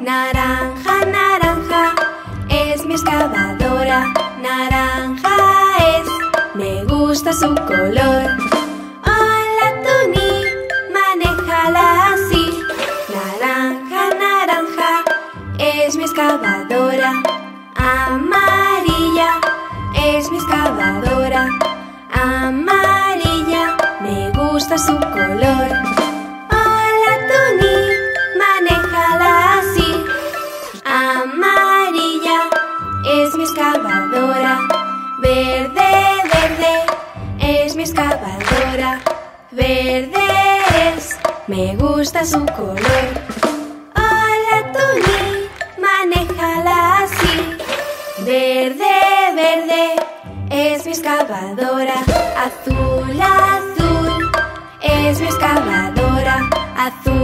Naranja, naranja, es mi excavadora. Naranja es, me gusta su color. Hola, Tuni, manéjala así. Naranja, naranja, es mi excavadora. Amarilla, es mi excavadora. Amarilla, me gusta su color. Verde es, me gusta su color. Hola, Tuni, manéjala así. Verde, verde, es mi excavadora. Azul, azul, es mi excavadora. Azules,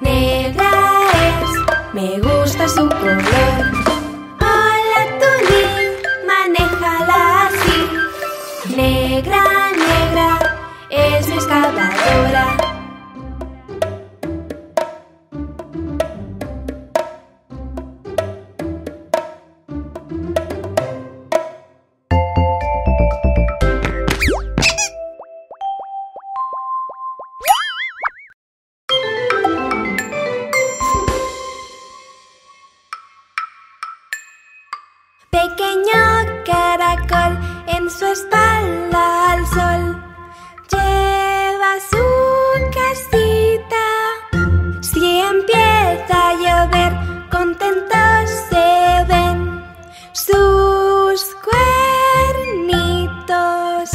Negra es, me gusta su color. Hola, Tuni, manéjala así. Negra, negra, es mi excavadora. En su espalda al sol lleva su casita. Si empieza a llover, contentos se ven sus cuernitos.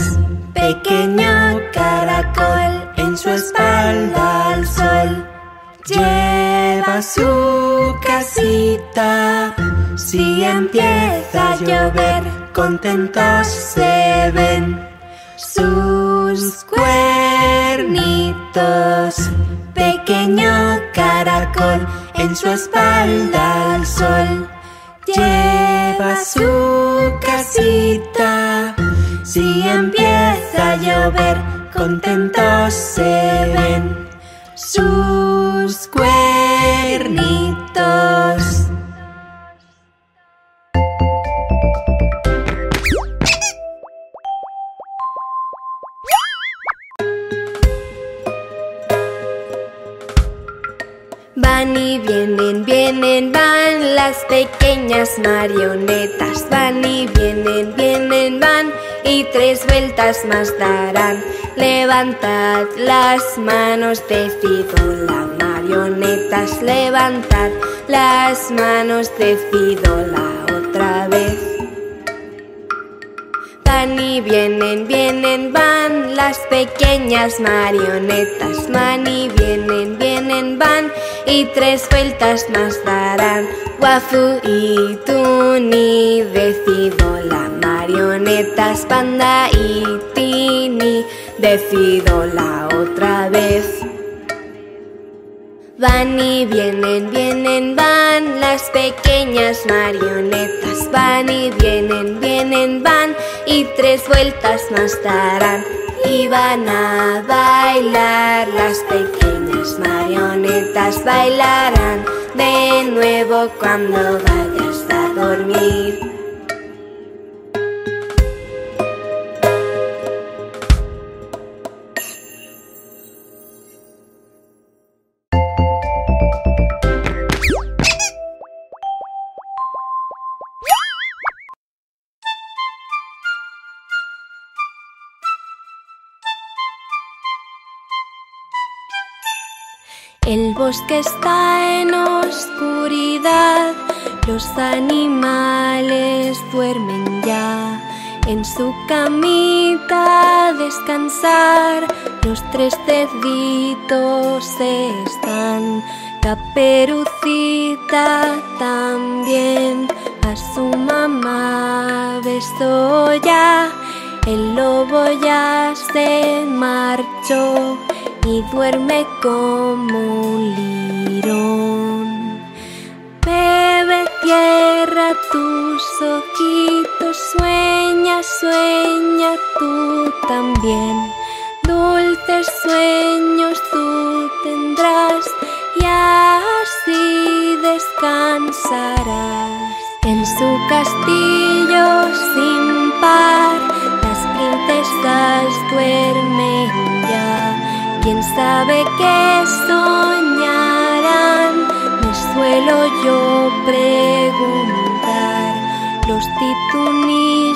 Pequeño caracol en su espalda al sol lleva su casita. Si empieza a llover, contentos se ven sus cuernitos. Pequeño caracol en su espalda al sol lleva su casita. Si empieza a llover, contentos se ven sus cuernitos. Las pequeñas marionetas. Van y vienen, vienen, van y tres vueltas más darán. Levantad las manos, decido la marionetas. Levantad las manos, decido la otra vez. Van y vienen, vienen, van las pequeñas marionetas. Van y vienen, vienen, van y tres vueltas más darán. Wafu y Tuni, decido la marionetas. Panda y Tini, decido la otra vez. Van y vienen, vienen, van las pequeñas marionetas. Van y vienen, vienen, van y tres vueltas más darán. Y van a bailar las pequeñas marionetas. Bailarán de nuevo cuando vayas a dormir. El bosque está en oscuridad, los animales duermen ya. En su camita a descansar, los tres cerditos están. Caperucita también a su mamá besó ya. El lobo ya se marchó y duerme como un lirón. Bebe, cierra tus ojitos, sueña, sueña tú también. Dulces sueños tú tendrás y así descansarás. En su castillo sin par, las princesas duermen quién sabe qué soñarán, me suelo yo preguntar. Los titunis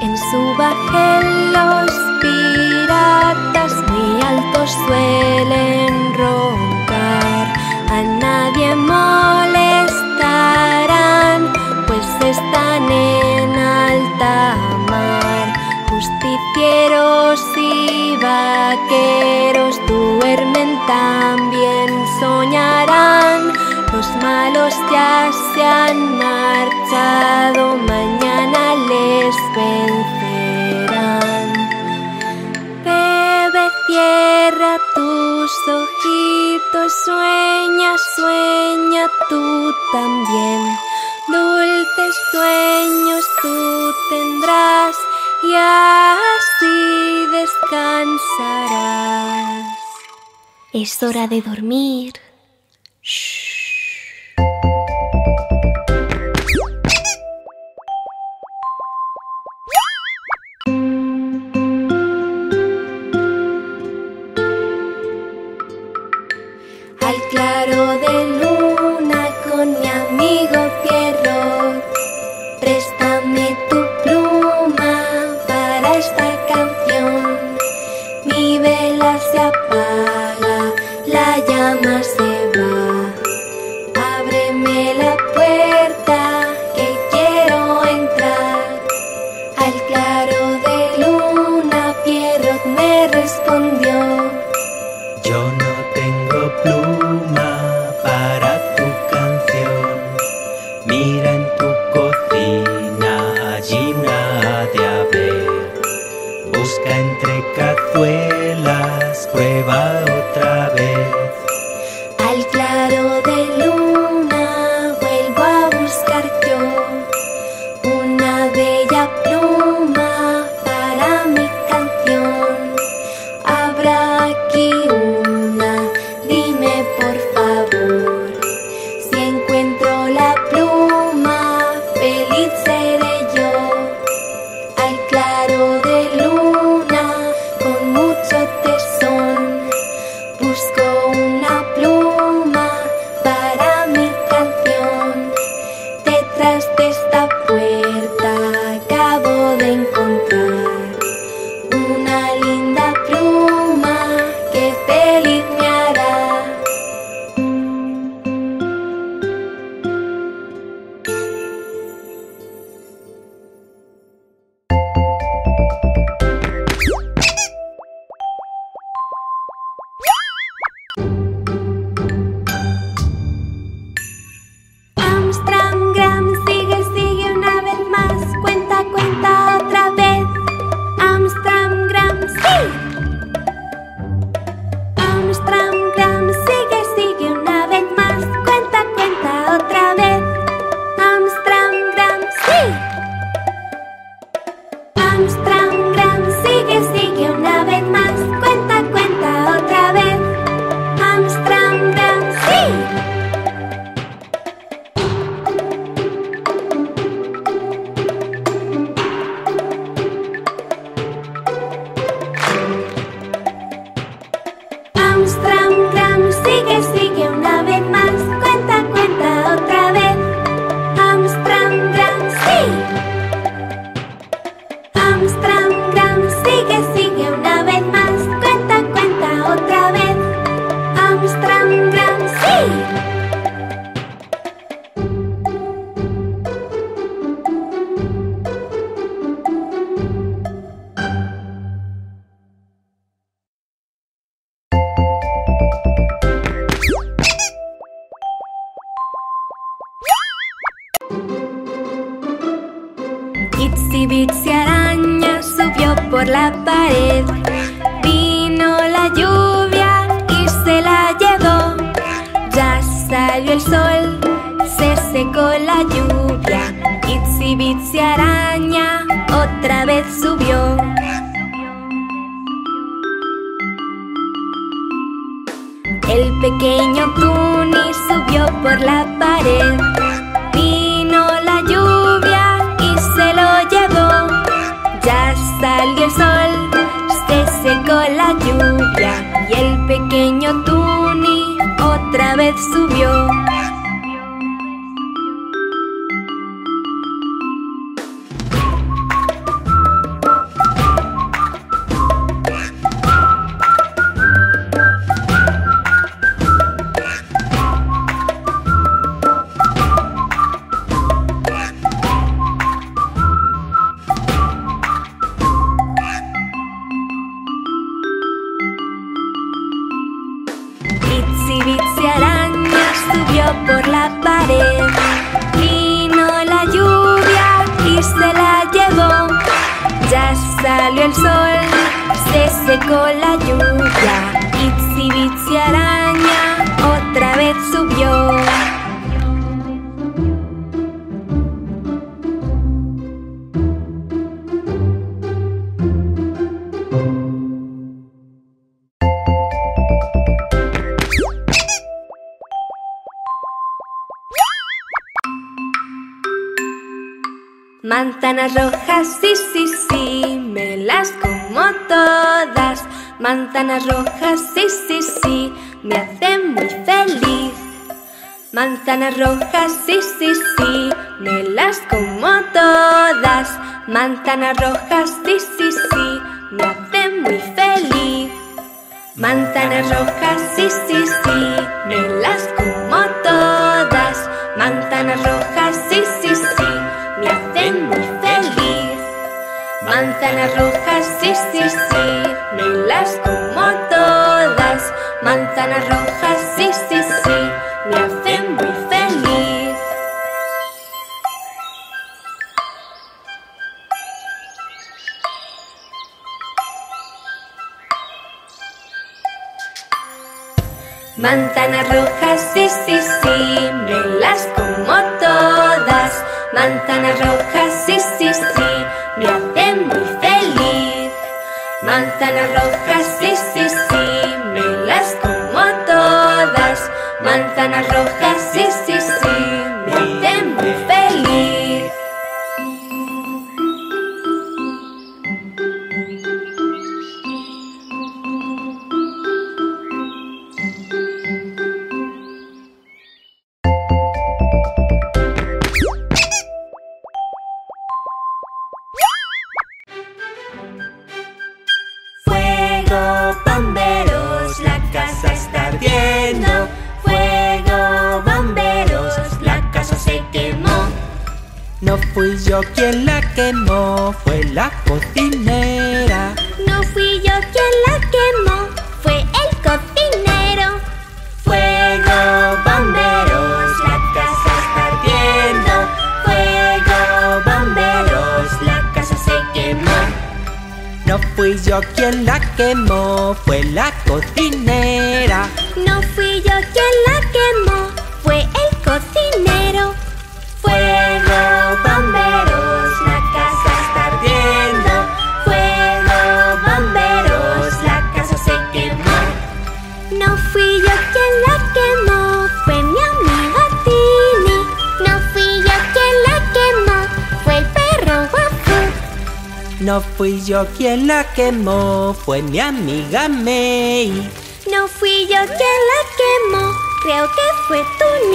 En su bajel los piratas muy altos suelen roncar, a nadie molestarán, pues están en alta mar. Justicieros y vaqueros duermen también, soñarán. Los malos ya se han mañana les vencerán. Bebe, cierra tus ojitos, sueña, sueña tú también. Dulces sueños tú tendrás y así descansarás. Es hora de dormir. Salió el sol, se secó la lluvia. Itsy Bitsy araña otra vez subió. El pequeño Tuni subió por la pared. Vino la lluvia y se lo llevó. Ya salió el sol, se secó la lluvia y el pequeño Tuni otra vez subió. Subió por la pared. Vino la lluvia y se la llevó. Ya salió el sol, se secó la lluvia. Itsy Bitsy araña otra vez subió. Manzanas rojas, sí, sí, sí, me las como todas. Manzanas rojas, sí, sí, sí, me hacen muy feliz. Manzanas rojas, sí, sí, sí, me las como todas. Manzanas rojas, sí, sí, sí, me hacen muy feliz. Manzanas rojas, sí, sí, sí, Manzanas rojas, sí, sí, sí, me las como todas. Manzanas rojas, sí, sí, sí, me hacen muy feliz. Manzanas rojas, sí, sí, sí, me las como todas. Manzanas rojas, sí, sí, sí, me hacen muy feliz. Manzanas rojas, sí, sí, sí, me las como todas. Manzanas rojas, sí, sí, yo quien la quemó, fue la cocinera. No fui yo quien la quemó, fue el cocinero. Fuego, bomberos, la casa está ardiendo. Fuego, bomberos, la casa se quemó. No fui yo quien la quemó, fue la cocinera. No fui yo quien la quemó, fui yo quien la quemó, fue mi amiga Tini. No fui yo quien la quemó, fue el perro guapo. No fui yo quien la quemó, fue mi amiga May. No fui yo quien la quemó, creo que fue tu